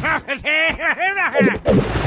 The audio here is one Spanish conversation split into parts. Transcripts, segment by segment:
ha ha ha ha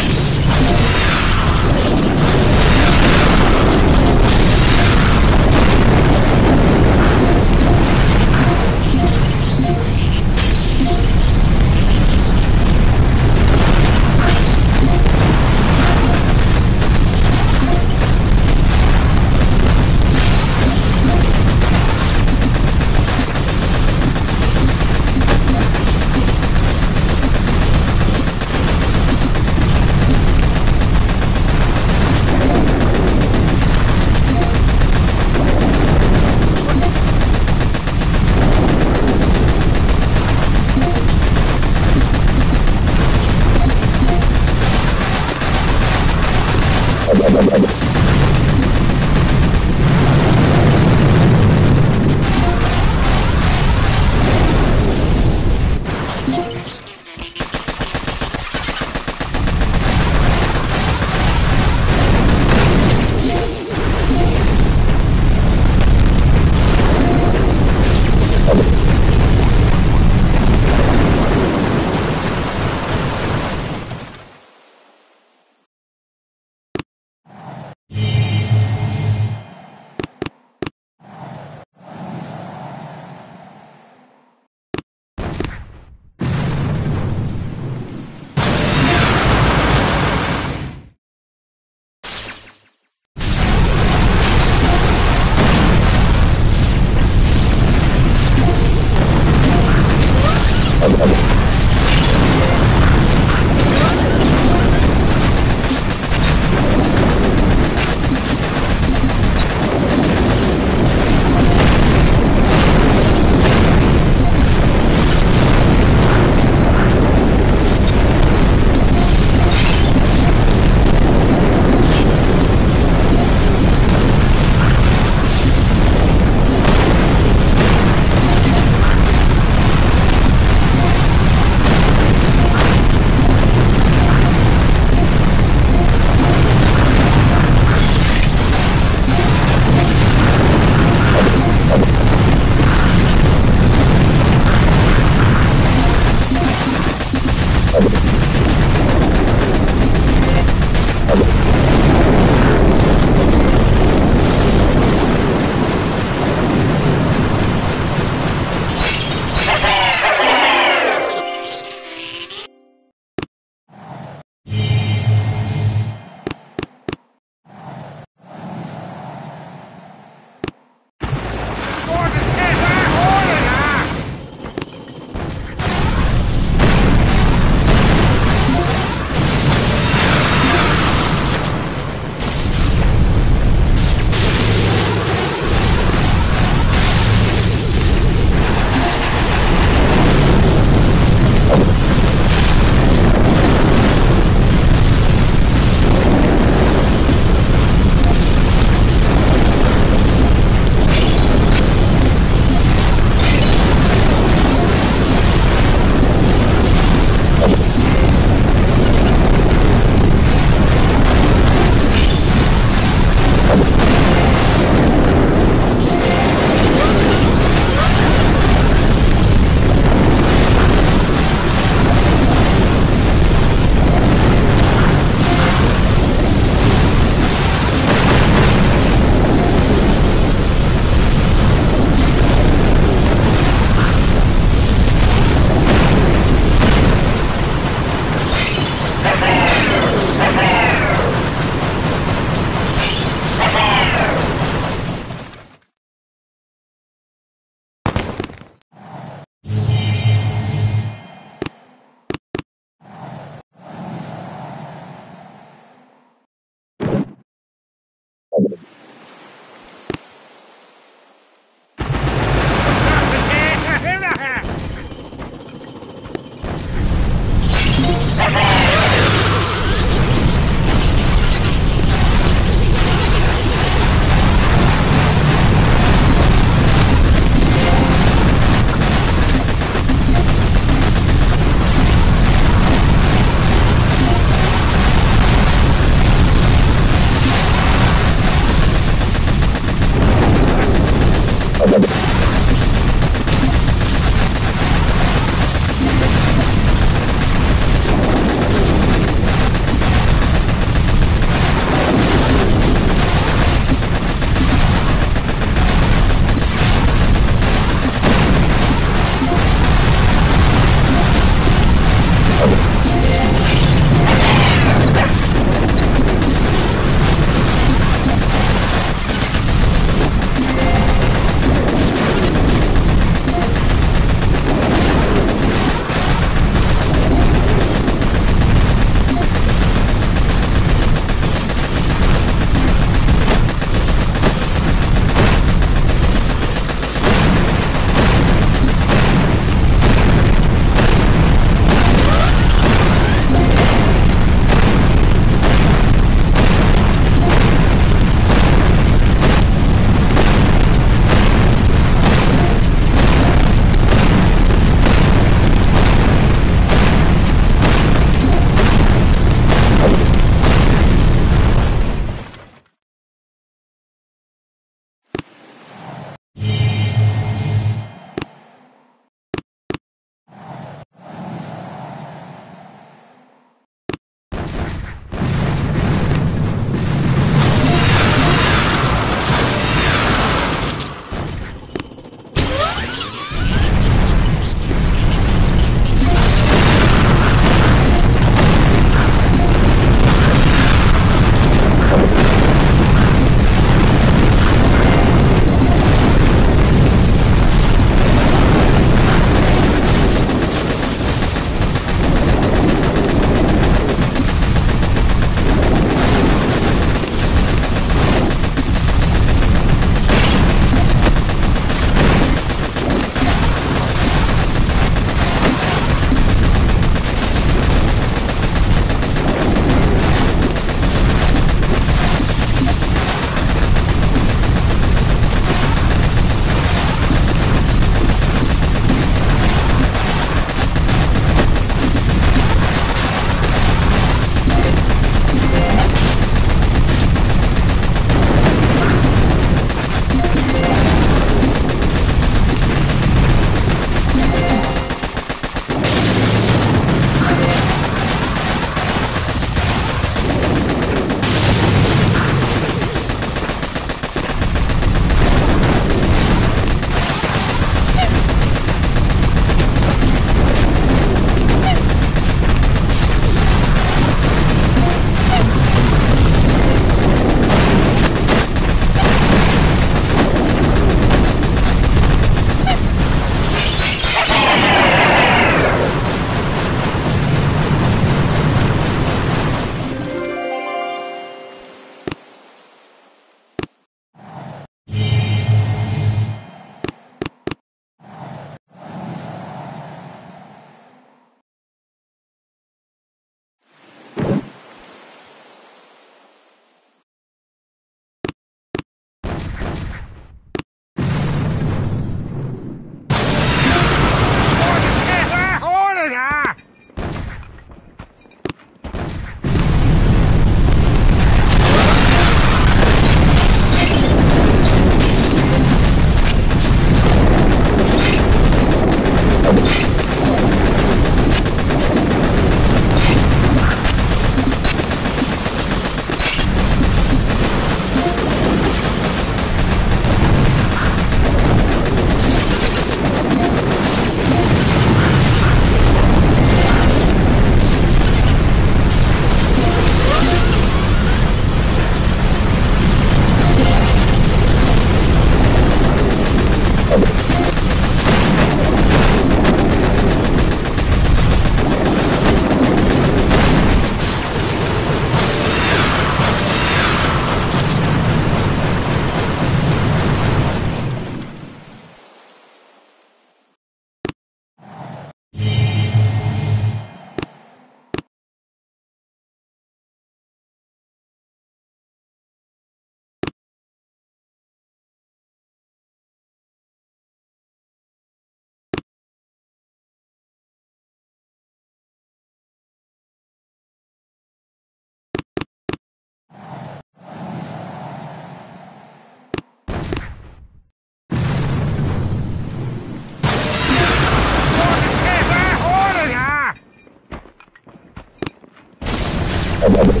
I love it.